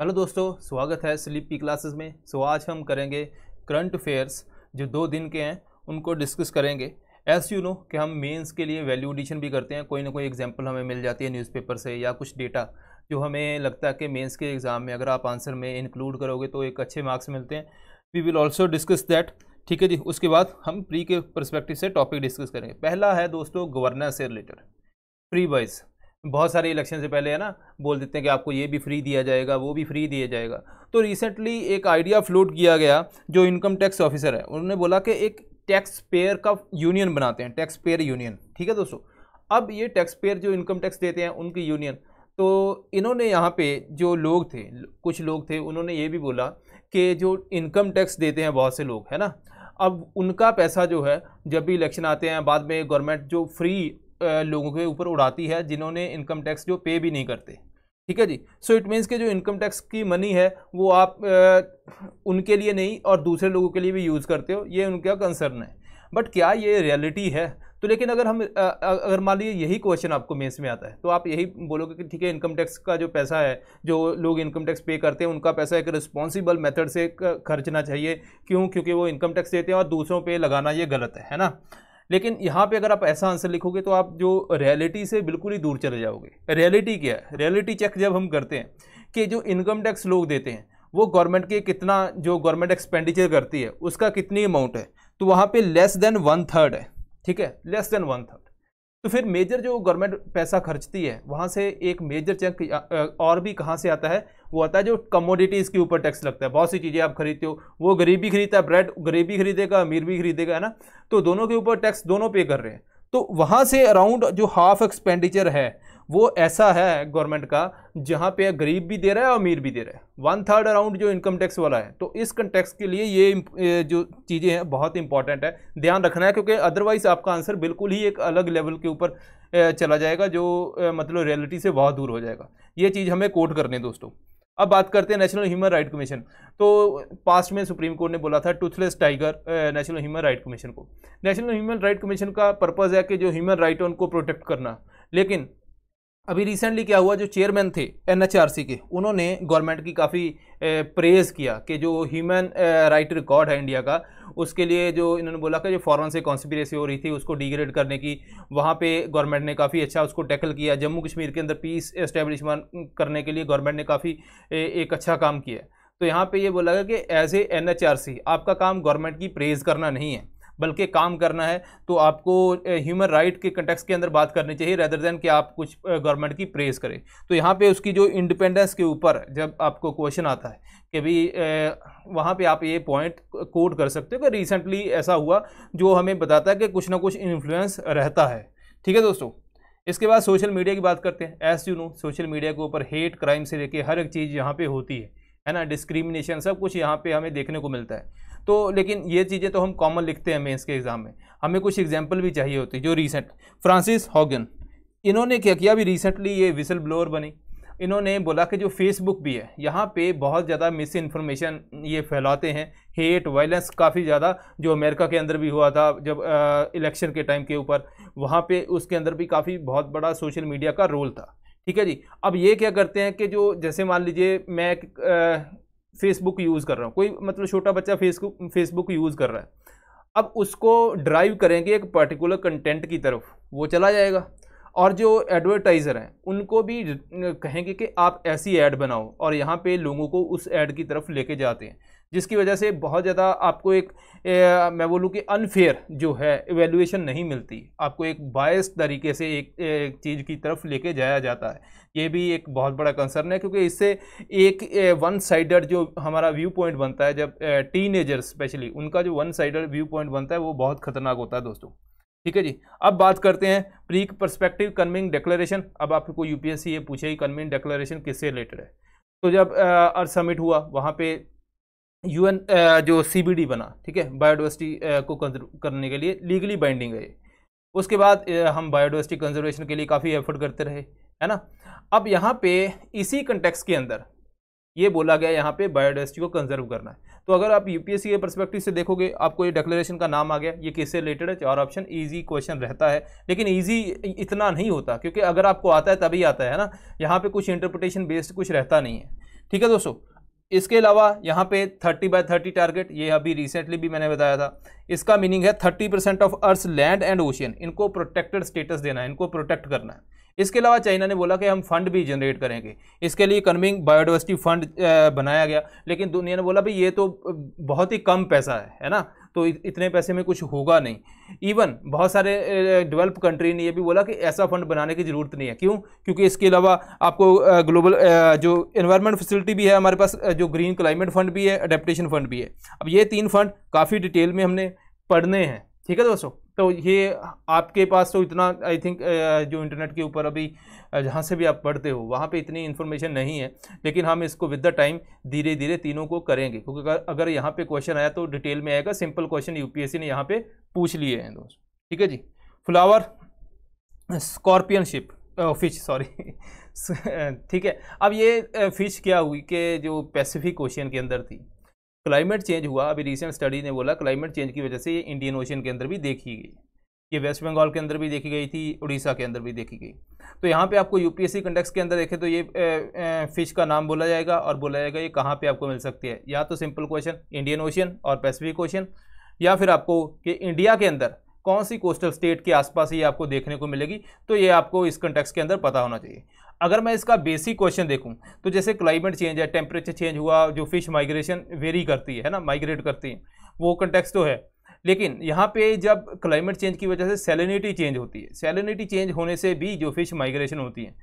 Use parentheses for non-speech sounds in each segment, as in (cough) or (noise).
Hello दोस्तों, स्वागत है स्लीप की क्लासेस में। सो आज हम करेंगे करंट अफेयर्स, जो दो दिन के हैं, उनको डिस्कस करेंगे। एस यू नो कि हम मेंस के लिए वैल्यू एडिशन भी करते हैं, कोई ना कोई एग्जांपल हमें मिल जाती है न्यूज़पेपर से या कुछ डेटा, जो हमें लगता है कि मेंस के एग्ज़ाम में अगर आप आंसर में इंक्लूड करोगे तो एक अच्छे मार्क्स मिलते हैं। We will also discuss that ठीक है जी, उसके बाद हम प्री के परस्पेक्टिव से टॉपिक डिस्कस करेंगे। पहला है दोस्तों गवर्नर से रिलेटेड फ्री वाइज बहुत सारे इलेक्शन से पहले है ना, बोल देते हैं कि आपको ये भी फ्री दिया जाएगा, वो भी फ्री दिया जाएगा। तो रिसेंटली एक आइडिया फ्लोट किया गया जो इनकम टैक्स ऑफिसर है। उन्होंने बोला कि एक टैक्स पेयर का यूनियन बनाते हैं टैक्स पेयर यूनियन ठीक है दोस्तों? अब ये टैक्स पेयर जो इनकम टैक्स देते हैं, उनकी यूनियन तो इन्होंने यहाँ पे जो लोग थे, कुछ लोग थे, उन्होंने ये भी बोला कि जो इनकम टैक्स देते हैं बहुत से लोग, है ना? अब उनका पैसा जो है, जब भी इलेक्शन आते हैं, बाद में गवर्नमेंट जो फ्री लोगों के ऊपर उड़ाती है जिन्होंने इनकम टैक्स जो पे भी नहीं करते। ठीक है जी? सो इट मीन्स के जो इनकम टैक्स की मनी है वो आप आ, उनके लिए नहीं और दूसरे लोगों के लिए भी यूज़ करते हो ये उनका कंसर्न है। बट क्या ये रियलिटी है? तो लेकिन अगर हम अगर मान लीजिए यही क्वेश्चन आपको मेंस में आता है तो आप यही बोलोगे कि ठीक है इनकम टैक्स का जो पैसा है जो लोग इनकम टैक्स पे करते हैं उनका पैसा एक रिस्पॉन्सिबल मेथड से खर्चना चाहिए। क्यों? क्योंकि वो इनकम टैक्स देते हैं और दूसरों पे लगाना ये गलत है है ना? लेकिन यहाँ पे अगर आप ऐसा आंसर लिखोगे तो आप जो रियलिटी से बिल्कुल ही दूर चले जाओगे। रियलिटी क्या है? रियलिटी चेक जब हम करते हैं कि जो इनकम टैक्स लोग देते हैं, वो गवर्नमेंट के कितना जो गवर्नमेंट एक्सपेंडिचर करती है, उसका कितनी अमाउंट है? तो वहाँ पे लेस देन वन थर्ड है, ठीक है? लेस देन वन थर्ड तो फिर मेजर जो गवर्नमेंट पैसा खर्चती है, वहाँ से एक मेजर चंक और भी कहाँ से आता है? वो आता है जो कमोडिटीज़ के ऊपर टैक्स लगता है। बहुत सी चीज़ें आप खरीदते हो, वो गरीब भी खरीदता है ब्रेड गरीब भी खरीदेगा, अमीर भी खरीदेगा, है ना? तो दोनों के ऊपर टैक्स दोनों पे कर रहे हैं। तो वहाँ से अराउंड जो हाफ़ एक्सपेंडिचर है, वो ऐसा है गवर्नमेंट का, जहाँ पे गरीब भी दे रहा है और अमीर भी दे रहा है। वन थर्ड अराउंड जो इनकम टैक्स वाला है। तो इस कंटेक्स के लिए ये जो चीज़ें हैं, बहुत इंपॉर्टेंट है। ध्यान रखना है, क्योंकि अदरवाइज़ आपका आंसर बिल्कुल ही एक अलग लेवल के ऊपर चला जाएगा, जो मतलब रियलिटी से बहुत दूर हो जाएगा। ये चीज़ हमें कोट करने दोस्तों। अब बात करते हैं नेशनल ह्यूमन राइट कमीशन तो पास्ट में सुप्रीम कोर्ट ने बोला था toothless tiger National Human Right Commission को. नेशनल ह्यूमन राइट कमीशन का पर्पज़ है कि जो ह्यूमन राइट है, उनको प्रोटेक्ट करना. लेकिन अभी रिसेंटली क्या हुआ, जो चेयरमैन थे एनएचआरसी के, उन्होंने गवर्नमेंट की काफ़ी प्रेज़ किया कि जो ह्यूमन राइट रिकॉर्ड है इंडिया का, उसके लिए जो इन्होंने बोला कि जो फॉरन से कॉन्स्पिरेसी हो रही थी, उसको डिग्रेड करने की, वहाँ पे गवर्नमेंट ने काफ़ी अच्छा उसको टैकल किया। जम्मू कश्मीर के अंदर पीस एस्टेब्लिशमेंट करने के लिए गवर्नमेंट ने काफ़ी एक अच्छा काम किया। तो यहाँ पे ये बोला गया कि एज ए एन आपका काम गवर्नमेंट की प्रेज़ करना नहीं है। बल्कि काम करना है तो आपको ह्यूमन राइट के कंटेक्स के अंदर बात करनी चाहिए रेदर देन कि आप कुछ गवर्नमेंट की प्रेस करें। तो यहाँ पे उसकी जो इंडिपेंडेंस के ऊपर जब आपको क्वेश्चन आता है कि भाई वहाँ पे आप ये पॉइंट कोट कर सकते हो कि रिसेंटली ऐसा हुआ जो हमें बताता है कि कुछ ना कुछ इन्फ्लुएंस रहता है। ठीक है दोस्तों? इसके बाद सोशल मीडिया की बात करते हैं। As you know social media के ऊपर हेट क्राइम से लेके हर एक चीज़ यहाँ पे होती है। है ना? डिस्क्रिमिनेशन सब कुछ यहाँ पे हमें देखने को मिलता है। तो लेकिन ये चीज़ें तो हम कॉमन लिखते हैं मेंस के एग्ज़ाम में। हमें कुछ एग्ज़ाम्पल भी चाहिए होती, जो रिसेंट फ्रांसिस हॉगन इन्होंने क्या किया? अभी रिसेंटली ये विसल ब्लोअर बनी। इन्होंने बोला कि जो फेसबुक भी है, यहाँ पे बहुत ज़्यादा मिस इन्फॉर्मेशन ये फैलाते हैं। हेट वायलेंस काफ़ी ज़्यादा जो अमेरिका के अंदर भी हुआ था, जब इलेक्शन के टाइम के ऊपर, वहाँ पे उसके अंदर भी काफ़ी बहुत बड़ा सोशल मीडिया का रोल था। ठीक है जी? अब ये क्या करते हैं कि जो, जैसे मान लीजिए, मैं फेसबुक यूज़ कर रहा हूँ। कोई मतलब छोटा बच्चा फेसबुक फेसबुक यूज़ कर रहा है। अब उसको ड्राइव करेंगे एक पर्टिकुलर कंटेंट की तरफ़। वो चला जाएगा। और जो एडवर्टाइज़र हैं, उनको भी कहेंगे कि आप ऐसी ऐड बनाओ और यहाँ पे लोगों को उस ऐड की तरफ़ लेके जाते हैं। जिसकी वजह से बहुत ज़्यादा आपको एक ए, मैं बोलूँ कि अनफेयर जो है एवेल्यूएशन नहीं मिलती। आपको एक बायस तरीके से एक, एक चीज़ की तरफ़ लेके जाया जाता है। ये भी एक बहुत बड़ा कंसर्न है क्योंकि इससे एक वन साइडर जो हमारा व्यू पॉइंट बनता है जब टीन स्पेशली उनका जो वन साइडर व्यू पॉइंट बनता है वो बहुत खतरनाक होता है दोस्तों। ठीक है जी? अब बात करते हैं प्री परस्पेक्टिव कन्विंग डिक्लेरेशन अब आपको यूपीएससी ये पूछेगी कन्विंग डिक्लेरेशन किससे रिलेटेड है? तो जब अर्थ समिट हुआ वहाँ पे यूएन जो सीबीडी बना, ठीक है? बायोडाइवर्सिटी को कंजर्व करने के लिए लीगली बाइंडिंग है उसके बाद हम बायोडाइवर्सिटी कंजर्वेशन के लिए काफ़ी एफर्ट करते रहे, है ना? अब यहाँ पे, इसी कंटेक्स के अंदर, ये बोला गया यहाँ पे बायोडाइवर्सिटी को कंजर्व करना है। तो अगर आप यूपीएससी के परस्पेक्टिव से देखोगे, आपको ये डिक्लेरेशन का नाम आ गया, ये किससे रिलेटेड है? चार ऑप्शन इजी क्वेश्चन रहता है, लेकिन इजी इतना नहीं होता, क्योंकि अगर आपको आता है, तभी आता है ना? यहाँ पे कुछ इंटरप्रिटेशन बेस्ड कुछ रहता नहीं है। ठीक है दोस्तों? इसके अलावा यहाँ पे 30 बाय 30 टारगेट, ये अभी रिसेंटली भी मैंने बताया था। इसका मीनिंग है 30 percent of earth land and ocean. इनको प्रोटेक्टेड स्टेटस देना है, इनको प्रोटेक्ट करना है। इसके अलावा चाइना ने बोला कि हम फंड भी जनरेट करेंगे। इसके लिए कन्विंग बायोडाइवर्सिटी फंड बनाया गया। लेकिन दुनिया ने बोला, भाई, ये तो बहुत ही कम पैसा है है ना? तो इतने पैसे में कुछ होगा नहीं। इवन बहुत सारे डेवलप कंट्री ने ये भी बोला कि ऐसा फंड बनाने की ज़रूरत नहीं है। क्यों? क्योंकि इसके अलावा आपको ग्लोबल जो इन्वायरमेंट फैसिलिटी भी है हमारे पास जो ग्रीन क्लाइमेट फंड भी है अडेप्टेशन फंड भी है। अब ये तीन फंड काफ़ी डिटेल में हमने पढ़ने हैं। ठीक है दोस्तों? तो ये आपके पास तो इतना आई थिंक जो इंटरनेट के ऊपर अभी जहाँ से भी आप पढ़ते हो, वहाँ पे इतनी इन्फॉर्मेशन नहीं है, लेकिन हम इसको विद द टाइम धीरे धीरे तीनों को करेंगे, क्योंकि अगर यहाँ पे क्वेश्चन आया तो डिटेल में आएगा सिंपल क्वेश्चन यूपीएससी ने यहाँ पे पूछ लिए हैं दोस्त। ठीक है जी? फ्लावर स्कॉर्पियनशिप फ़िश सॉरी ठीक है? अब ये फ़िश क्या हुई कि जो पैसिफिक ओशियन के अंदर थी क्लाइमेट चेंज हुआ। अभी रिसेंट स्टडी ने बोला क्लाइमेट चेंज की वजह से ये इंडियन ओशन के अंदर भी देखी गई। ये वेस्ट बंगाल के अंदर भी देखी गई थी उड़ीसा के अंदर भी देखी गई। तो यहाँ पे आपको यूपीएससी कंडेक्स के अंदर देखें तो ये फ़िश का नाम बोला जाएगा और बोला जाएगा ये कहाँ पे आपको मिल सकती है। या तो सिंपल क्वेश्चन इंडियन ओशन और पैसिफिक ओशियन या फिर आपको कि इंडिया के अंदर कौन सी कोस्टल स्टेट के आसपास ये आपको देखने को मिलेगी तो ये आपको इस कंटेक्स के अंदर पता होना चाहिए। अगर मैं इसका बेसिक क्वेश्चन देखूँ तो जैसे क्लाइमेट चेंज है टेम्परेचर चेंज हुआ, जो फ़िश माइग्रेशन वेरी करती है ना? माइग्रेट करती है। वो कंटेक्स तो है। लेकिन यहाँ पे जब क्लाइमेट चेंज की वजह से सेलिनिटी चेंज होती है सेलिनिटी चेंज होने से भी जो फ़िश माइग्रेशन होती है,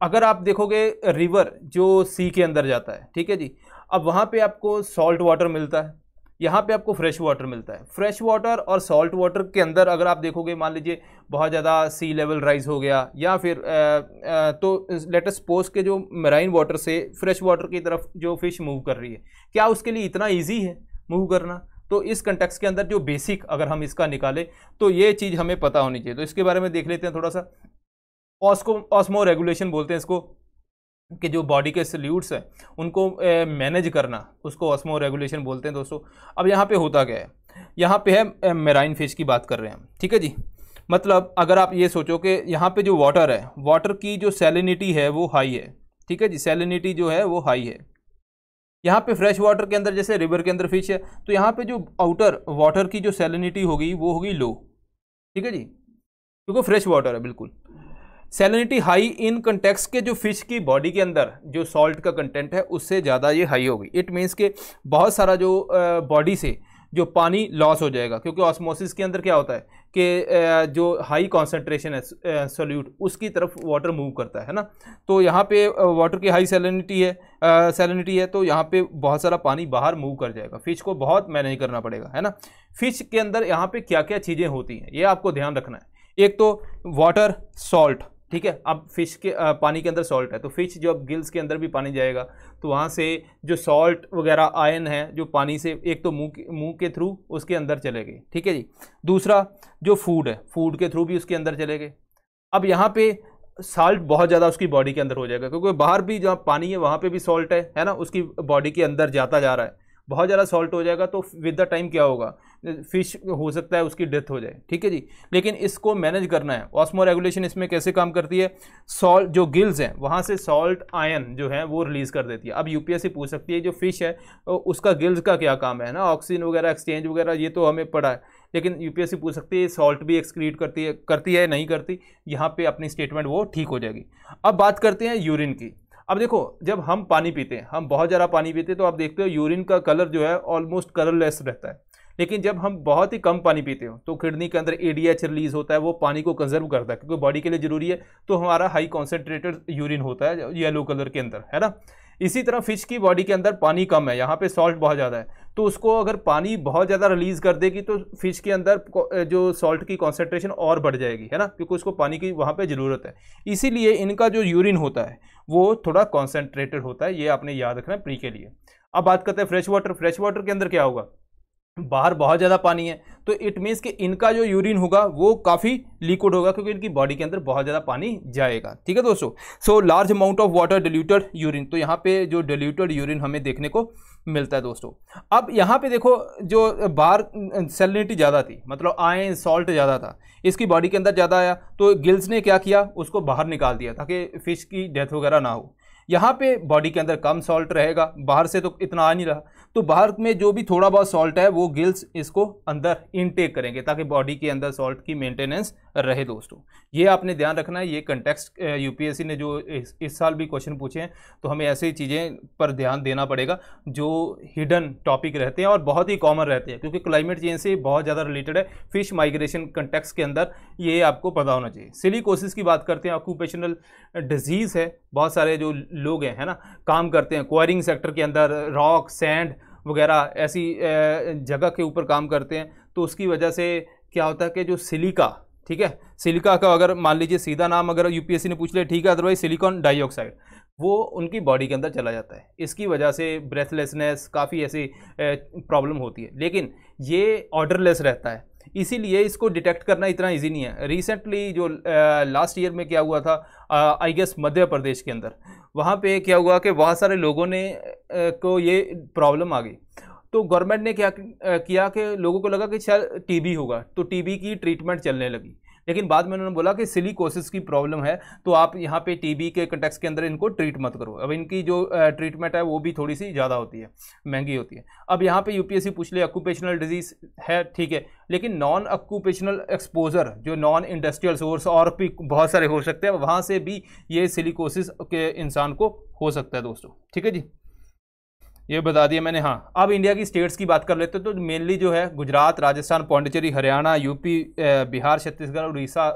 अगर आप देखोगे रिवर जो सी के अंदर जाता है, ठीक है जी? अब वहाँ पे आपको सॉल्ट वाटर मिलता है। यहाँ पे आपको फ्रेश वाटर मिलता है। फ्रेश वाटर और सॉल्ट वाटर के अंदर अगर आप देखोगे मान लीजिए बहुत ज़्यादा सी लेवल राइज हो गया या फिर आ, आ, तो लेटेस्ट पोज के जो मराइन वाटर से फ्रेश वाटर की तरफ़ जो फ़िश मूव कर रही है क्या उसके लिए इतना ईजी है मूव करना? तो इस कंटेक्स के अंदर जो बेसिक अगर हम इसका निकालें तो ये चीज़ हमें पता होनी चाहिए। तो इसके बारे में देख लेते हैं थोड़ा सा। ऑस्को ऑस्मो रेगुलेशन बोलते हैं इसको। कि जो बॉडी के सल्यूट्स हैं, उनको मैनेज करना, उसको ऑस्मो रेगुलेशन बोलते हैं दोस्तों। अब यहाँ पे होता क्या है? यहाँ पे है मेराइन फ़िश की बात कर रहे हैं हम, ठीक है जी? मतलब अगर आप ये सोचो कि यहाँ पे जो वाटर है वाटर की जो सेलिनिटी है, वो हाई है, ठीक है जी? सेलिनिटी जो है, वो हाई है। यहाँ पे फ्रेश वाटर के अंदर, जैसे रिवर के अंदर फ़िश है तो यहाँ पे जो आउटर वाटर की जो सेलिनिटी होगी, वो होगी लो ठीक है जी? क्योंकि फ्रेश वाटर है, बिल्कुल। सेलिनिटी हाई इन कंटेक्स के जो फ़िश की बॉडी के अंदर जो सॉल्ट का कंटेंट है, उससे ज़्यादा ये हाई होगी। इट मीन्स के बहुत सारा जो बॉडी से जो पानी लॉस हो जाएगा। क्योंकि ऑस्मोसिस के अंदर क्या होता है कि जो हाई कॉन्सेंट्रेशन है सोल्यूट उसकी तरफ़ वाटर मूव करता है ना? तो यहाँ पे वाटर की हाई सेलिनिटी है सेलिनिटी है तो यहाँ पे बहुत सारा पानी बाहर मूव कर जाएगा। फ़िश को बहुत मैनेज करना पड़ेगा, है ना? फ़िश के अंदर यहाँ पे क्या क्या चीज़ें होती हैं, ये आपको ध्यान रखना है। एक तो वाटर सॉल्ट ठीक है अब फ़िश के आ, पानी के अंदर सॉल्ट है तो फ़िश जो अब गिल्स के अंदर भी पानी जाएगा तो वहाँ से जो सॉल्ट वगैरह आयन है जो पानी से एक तो मुँह मुँह के थ्रू उसके अंदर चले गए ठीक है जी। दूसरा जो फ़ूड है फ़ूड के थ्रू भी उसके अंदर चले गए अब यहाँ पे साल्ट बहुत ज़्यादा उसकी बॉडी के अंदर हो जाएगा क्योंकि बाहर भी जहाँ पानी है वहाँ पे भी सॉल्ट है है ना? उसकी बॉडी के अंदर जाता जा रहा है। बहुत ज़्यादा सॉल्ट हो जाएगा तो विद द टाइम क्या होगा? फ़िश हो सकता है उसकी डेथ हो जाए, ठीक है जी? लेकिन इसको मैनेज करना है। ऑस्मो रेगुलेशन इसमें कैसे काम करती है? सॉल्ट जो गिल्स हैं, वहाँ से सॉल्ट आयन जो है, वो रिलीज़ कर देती है। अब यूपीएससी पूछ सकती है जो फ़िश है उसका गिल्स का क्या काम है ना? ऑक्सीजन वगैरह एक्सचेंज वगैरह, ये तो हमें पड़ा है। लेकिन यूपीएससी पूछ सकती है सॉल्ट भी एक्सक्रीट करती है करती है नहीं करती? यहाँ पे अपनी स्टेटमेंट वो ठीक हो जाएगी। अब बात करते हैं यूरिन की। अब देखो, जब हम पानी पीते हैं, हम बहुत ज़्यादा पानी पीते हैं तो आप देखते हो यूरिन का कलर जो है ऑलमोस्ट कलरलेस रहता है। लेकिन जब हम बहुत ही कम पानी पीते हो तो किडनी के अंदर एडीएच रिलीज़ होता है, वो पानी को कंजर्व करता है, क्योंकि बॉडी के लिए ज़रूरी है तो हमारा हाई कॉन्सेंट्रेटेड यूरिन होता है येलो कलर के अंदर, है ना? इसी तरह फ़िश की बॉडी के अंदर पानी कम है, यहाँ पे सॉल्ट बहुत ज़्यादा है तो उसको अगर पानी बहुत ज़्यादा रिलीज़ कर देगी तो फ़िश के अंदर जो सॉल्ट की कॉन्सेंट्रेशन और बढ़ जाएगी, है ना? क्योंकि उसको पानी की वहाँ पे ज़रूरत है। इसीलिए इनका जो यूरिन होता है, वो थोड़ा कॉन्सेंट्रेटेड होता है, ये आपने याद रखना है प्री के लिए। अब बात करते हैं फ्रेश वाटर फ्रेश वाटर के अंदर क्या होगा? बाहर बहुत ज़्यादा पानी है तो इट मीन्स कि इनका जो यूरिन होगा, वो काफ़ी लिक्विड होगा, क्योंकि इनकी बॉडी के अंदर बहुत ज़्यादा पानी जाएगा। ठीक है दोस्तों? So large amount of water diluted urine तो यहाँ पे जो डिल्यूटेड यूरिन हमें देखने को मिलता है दोस्तों। अब यहाँ पे देखो, जो बाहर सेलिनिटी ज़्यादा थी मतलब आयन सॉल्ट ज़्यादा था, इसकी बॉडी के अंदर ज़्यादा आया तो गिल्स ने क्या किया? उसको बाहर निकाल दिया, ताकि फ़िश की डेथ वगैरह ना हो। यहाँ पे बॉडी के अंदर कम सॉल्ट रहेगा, बाहर से तो इतना आ नहीं रहा। तो बाहर में जो भी थोड़ा बहुत सॉल्ट है वो गिल्स इसको अंदर इनटेक करेंगे ताकि बॉडी के अंदर सॉल्ट की मेंटेनेंस रहे दोस्तों। ये आपने ध्यान रखना है ये कंटेक्स्ट यूपीएससी ने जो इस, इस साल भी क्वेश्चन पूछे हैं तो हमें ऐसी चीज़ें पर ध्यान देना पड़ेगा जो हिडन टॉपिक रहते हैं और बहुत ही कॉमन रहते हैं क्योंकि क्लाइमेट चेंज से बहुत ज़्यादा रिलेटेड है फ़िश माइग्रेशन कंटेक्स के अंदर ये आपको पता होना चाहिए। सिलिकोसिस की बात करते हैं ऑक्यूपेशनल डिज़ीज़ है बहुत सारे जो लोग हैं, है ना, काम करते हैं, क्वायरिंग सेक्टर के अंदर, रॉक, सैंड वगैरह ऐसी जगह के ऊपर काम करते हैं तो उसकी वजह से क्या होता है कि जो सिलिका, ठीक है, सिलिका का अगर मान लीजिए सीधा नाम अगर यूपीएससी ने पूछ लिया, ठीक है अदरवाइज़ सिलिकॉन डाइऑक्साइड वो उनकी बॉडी के अंदर चला जाता है। इसकी वजह से ब्रेथलेसनेस काफ़ी ऐसी प्रॉब्लम होती है। लेकिन ये ऑर्डरलेस रहता है। इसीलिए इसको डिटेक्ट करना इतना इजी नहीं है। रिसेंटली जो लास्ट ईयर में क्या हुआ था आई गेस मध्य प्रदेश के अंदर, वहाँ पे क्या हुआ कि बहुत सारे लोगों ने को ये प्रॉब्लम आ गई। तो गवर्नमेंट ने क्या किया कि लोगों को लगा कि शायद टीबी होगा तो टीबी की ट्रीटमेंट चलने लगी। लेकिन बाद में उन्होंने बोला कि सिलिकोसिस की प्रॉब्लम है तो आप यहाँ पे टीबी के कंटेक्स के अंदर इनको ट्रीट मत करो। अब इनकी जो ट्रीटमेंट है, वो भी थोड़ी सी ज़्यादा होती है, महँगी होती है। अब यहाँ पे यूपीएससी पूछ ले ऑक्यूपेशनल डिज़ीज़ है, ठीक है, लेकिन नॉन ऑक्यूपेशनल एक्सपोजर जो नॉन इंडस्ट्रियल सोर्स और भी बहुत सारे हो सकते हैं, वहाँ से भी ये सिलिकोसिस के इंसान को हो सकता है, दोस्तों। ठीक है जी? ये बता दिया मैंने हाँ। अब इंडिया की स्टेट्स की बात कर लेते हैं तो मेनली जो है गुजरात, राजस्थान, पौंडीचेरी, हरियाणा, यूपी बिहार, छत्तीसगढ़, उड़ीसा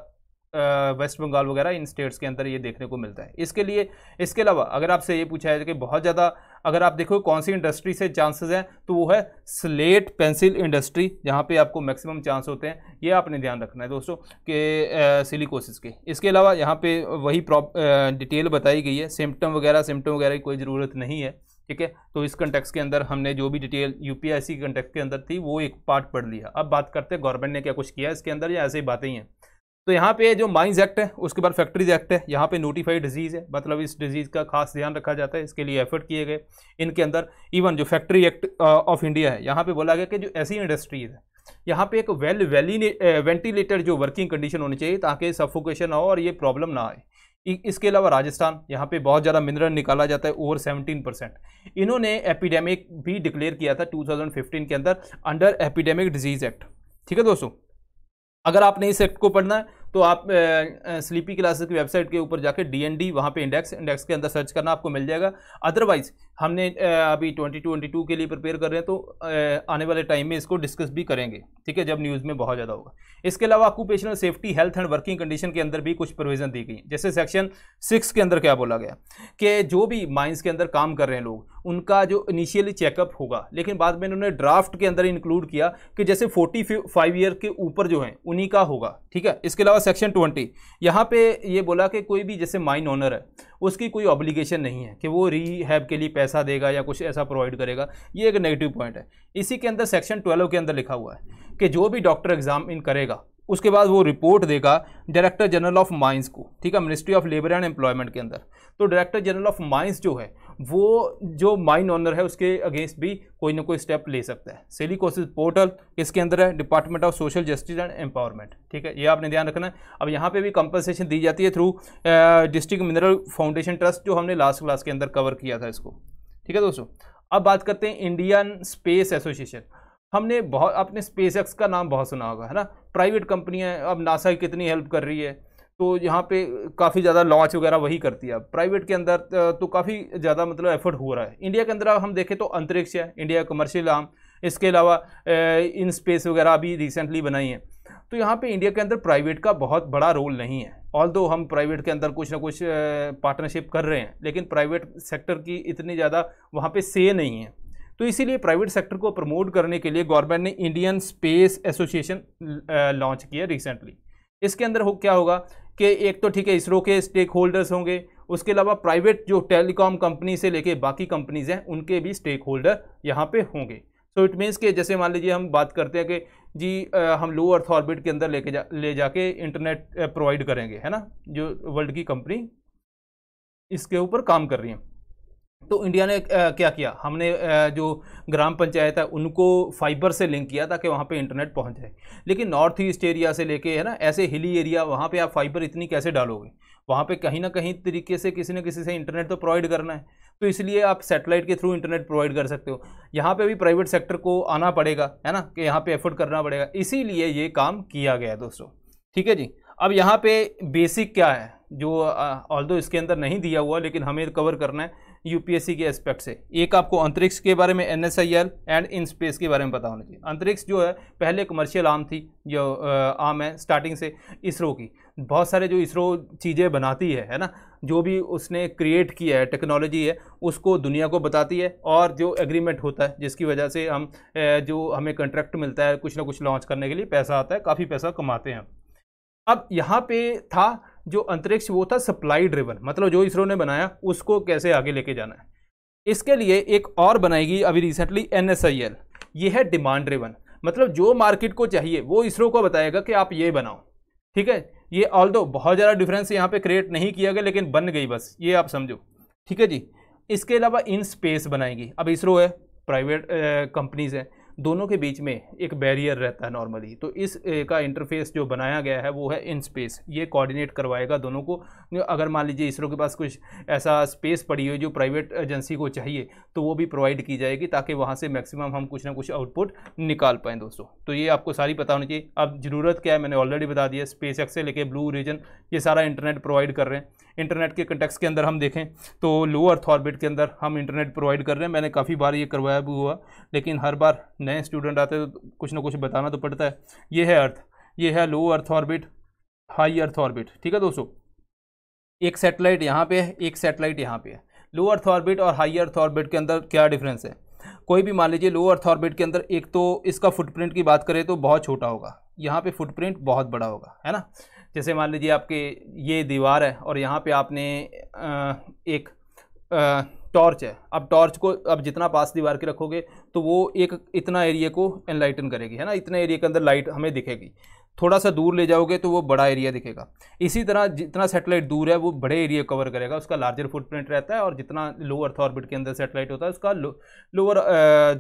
वेस्ट बंगाल वगैरह इन स्टेट्स के अंदर ये देखने को मिलता है। इसके लिए, इसके अलावा अगर आपसे ये पूछा है कि बहुत ज़्यादा, अगर आप देखो कौन सी इंडस्ट्री से चांसेस हैं तो वो है स्लेट पेंसिल इंडस्ट्री जहाँ पे आपको मैक्सिमम चांस होते हैं। ये आपने ध्यान रखना है दोस्तों के सिलिकोसिस के। इसके अलावा यहाँ पे वही प्रॉप डिटेल बताई गई है। सिम्टम वगैरह सिम्टम वगैरह की कोई ज़रूरत नहीं है। ठीक है? तो इस कंटेक्स के अंदर हमने जो भी डिटेल यूपीएससी कंटेक्स के अंदर थी, वो एक पार्ट पढ़ लिया। अब बात करते हैं गवर्नमेंट ने क्या कुछ किया इसके अंदर या ऐसे ही बातें ही। हैं तो यहाँ पे जो माइंस एक्ट है, उसके बाद फैक्ट्रीज एक्ट है, यहाँ पे नोटिफाइड डिज़ीज़ है मतलब इस डिज़ीज़ का खास ध्यान रखा जाता है, इसके लिए एफर्ट किए गए। इनके अंदर इवन जो फैक्ट्री एक्ट ऑफ़ इंडिया है, यहाँ पे बोला गया कि जो ऐसी इंडस्ट्रीज़ है, यहाँ पे एक वेल वेली वेंटिलेटर जो वर्किंग कंडीशन होनी चाहिए, ताकि सफोकेशन हो और ये प्रॉब्लम ना आए। इसके अलावा राजस्थान, यहाँ पे बहुत ज़्यादा मिनरल निकाला जाता है ओवर 17 परसेंट इन्होंने एपिडेमिक भी डिक्लेयर किया था 2015 के अंदर अंडर एपिडेमिक डिज़ीज़ एक्ट ठीक है दोस्तों? अगर आपने इस एक्ट को पढ़ना है तो आप स्लीपी क्लासेस की वेबसाइट के ऊपर जाके डी एन डी वहाँ पर इंडेक्स इंडेक्स के अंदर सर्च करना आपको मिल जाएगा। अदरवाइज़ हमने अभी ट्वेंटी ट्वेंटी टू के लिए प्रिपेयर कर रहे हैं तो आने वाले टाइम में इसको डिस्कस भी करेंगे, ठीक है, जब न्यूज़ में बहुत ज़्यादा होगा। इसके अलावा occupational safety, health and working condition के अंदर भी कुछ प्रोविज़न दी गई जैसे सेक्शन सिक्स के अंदर क्या बोला गया कि जो भी माइंस के अंदर काम कर रहे हैं लोग, उनका जो इनिशियली चेकअप होगा, लेकिन बाद में उन्होंने ड्राफ्ट के अंदर इंक्लूड किया कि जैसे फोर्टी फाइव ईयर के ऊपर जो है, उन्हीं का होगा, ठीक है। इसके अलावा सेक्शन ट्वेंटी, यहाँ पे ये बोला कि कोई भी जैसे माइन ऑनर है उसकी कोई ऑब्लिगेशन नहीं है कि वो रीहैब के लिए पैसा देगा या कुछ ऐसा प्रोवाइड करेगा। ये एक नेगेटिव पॉइंट है। इसी के अंदर सेक्शन ट्वेल्व के अंदर लिखा हुआ है कि जो भी डॉक्टर एग्ज़ाम इन करेगा, उसके बाद वो रिपोर्ट देगा डायरेक्टर जनरल ऑफ़ माइंस को, ठीक है ministry of labour and employment के अंदर। तो डायरेक्टर जनरल ऑफ़ माइंस जो है वो जो माइन ऑनर है, उसके अगेंस्ट भी कोई ना कोई स्टेप ले सकता है। सेली सेलिकोसिस पोर्टल इसके अंदर है department of social justice and empowerment ठीक है, ये आपने ध्यान रखना है। अब यहाँ पे भी कंपनसेशन दी जाती है through district mineral foundation trust जो हमने लास्ट क्लास के अंदर कवर किया था इसको। ठीक है दोस्तों, अब बात करते हैं इंडियन स्पेस एसोसिएशन हमने बहुत अपने स्पेस एक्स का नाम बहुत सुना होगा, है ना? प्राइवेट कंपनियाँ अब नासा की कितनी हेल्प कर रही है? तो यहाँ पे काफ़ी ज़्यादा लॉन्च वगैरह वही करती है। प्राइवेट के अंदर तो काफ़ी ज़्यादा मतलब एफर्ट हो रहा है। इंडिया के अंदर हम देखें तो अंतरिक्ष है, इंडिया कमर्शियल आर्म इसके अलावा इन स्पेस वगैरह अभी रिसेंटली बनाई है। तो यहाँ पे इंडिया के अंदर प्राइवेट का बहुत बड़ा रोल नहीं है। ऑल दो हम प्राइवेट के अंदर कुछ ना कुछ पार्टनरशिप कर रहे हैं, लेकिन प्राइवेट सेक्टर की इतनी ज़्यादा वहाँ पे से नहीं है। तो इसीलिए प्राइवेट सेक्टर को प्रमोट करने के लिए गवर्नमेंट ने इंडियन स्पेस एसोसिएशन लॉन्च किया रिसेंटली इसके अंदर हो, क्या होगा? कि एक तो ठीक है इसरो के स्टेक होल्डर्स होंगे। उसके अलावा प्राइवेट जो टेलीकॉम कंपनी से लेके बाकी कंपनीज़ हैं उनके भी स्टेक होल्डर यहाँ पे होंगे। सो इट मीन्स के जैसे मान लीजिए हम बात करते हैं कि जी आ, हम लो अर्थ ऑर्बिट के अंदर लेके जा ले जाके इंटरनेट प्रोवाइड करेंगे है ना? जो वर्ल्ड की कंपनी इसके ऊपर काम कर रही है। तो इंडिया ने क्या किया? हमने जो ग्राम पंचायत है, उनको फाइबर से लिंक किया ताकि वहाँ पे इंटरनेट पहुँच जाए। लेकिन नॉर्थ ईस्ट एरिया से लेके, है ना, ऐसे हिली एरिया, वहाँ पे आप फाइबर इतनी कैसे डालोगे? वहाँ पे कहीं ना कहीं तरीके से किसी न किसी से इंटरनेट तो प्रोवाइड करना है। तो इसलिए आप सेटेलाइट के थ्रू इंटरनेट प्रोवाइड कर सकते हो। यहाँ पे भी प्राइवेट सेक्टर को आना पड़ेगा, है ना, कि यहाँ पे एफर्ट करना पड़ेगा। इसीलिए ये काम किया गया है दोस्तों। ठीक है जी? अब यहाँ पे बेसिक क्या है? जो ऑल दो इसके अंदर नहीं दिया हुआ, लेकिन हमें कवर करना है। यूपीएससी के एस्पेक्ट से। एक आपको अंतरिक्ष के बारे में एनएसआईएल एंड इन स्पेस के बारे में पता होना चाहिए। अंतरिक्ष जो है, पहले कमर्शियल आर्म थी, जो आर्म है स्टार्टिंग से इसरो की। बहुत सारे जो इसरो चीज़ें बनाती है है ना? जो भी उसने क्रिएट किया है टेक्नोलॉजी है, उसको दुनिया को बताती है और जो एग्रीमेंट होता है, जिसकी वजह से हम जो हमें कंट्रैक्ट मिलता है, कुछ ना कुछ लॉन्च करने के लिए पैसा आता है, काफ़ी पैसा कमाते हैं अब यहाँ पे था जो अंतरिक्ष वो था सप्लाई ड्रिवन मतलब जो इसरो ने बनाया, उसको कैसे आगे लेके जाना है। इसके लिए एक और बनाएगी अभी recently N S I L ये है डिमांड ड्रिवन मतलब जो मार्केट को चाहिए, वो इसरो को बताएगा कि आप ये बनाओ। ठीक है? ये ऑल दो बहुत ज़्यादा डिफरेंस यहाँ पे क्रिएट नहीं किया गया, लेकिन बन गई बस, ये आप समझो। ठीक है जी? इसके अलावा इन स्पेस बनाएगी। अब इसरो है प्राइवेट कंपनीज़ है। दोनों के बीच में एक बैरियर रहता है नॉर्मली तो इस का इंटरफेस जो बनाया गया है, वो है इन स्पेस ये कोऑर्डिनेट करवाएगा दोनों को। अगर मान लीजिए इसरो के पास कुछ ऐसा स्पेस पड़ी हुई जो प्राइवेट एजेंसी को चाहिए तो वो भी प्रोवाइड की जाएगी ताकि वहाँ से मैक्सिमम हम कुछ ना कुछ आउटपुट निकाल पाएँ दोस्तों। तो ये आपको सारी पता होनी चाहिए। अब ज़रूरत क्या है? मैंने ऑलरेडी बता दिया स्पेस से लेके ब्लू रीजन ये सारा इंटरनेट प्रोवाइड कर रहे हैं। इंटरनेट के कंटेक्स के अंदर हम देखें तो लो अर्थ ऑर्बिट के अंदर हम इंटरनेट प्रोवाइड कर रहे हैं। मैंने काफ़ी बार ये करवाया भी हुआ, लेकिन हर बार नए स्टूडेंट आते हैं तो कुछ ना कुछ बताना तो पड़ता है। ये है अर्थ ये है low earth orbit high earth orbit ठीक है दोस्तों? एक सेटेलाइट यहाँ पे है, एक सेटेलाइट यहाँ पे है। लो अर्थ ऑर्बिट और हाई अर्थ ऑर्बिट के अंदर क्या डिफरेंस है? कोई भी मान लीजिए लो अर्थ ऑर्बिट के अंदर एक तो इसका फुटप्रिंट की बात करें तो बहुत छोटा होगा। यहाँ पे फुटप्रिंट बहुत बड़ा होगा, है ना? जैसे मान लीजिए आपके ये दीवार है और यहाँ पे आपने एक टॉर्च है। अब टॉर्च को अब जितना पास दीवार के रखोगे तो वो एक इतना एरिया को एनलाइटन करेगी है ना? इतने एरिया के अंदर लाइट हमें दिखेगी। थोड़ा सा दूर ले जाओगे तो वो बड़ा एरिया दिखेगा। इसी तरह जितना सेटेलाइट दूर है वो बड़े एरिया कवर करेगा उसका लार्जर फुटप्रिंट रहता है और जितना लोअर अर्थ ऑर्बिट के अंदर सेटेलाइट होता है उसका लो, लोअर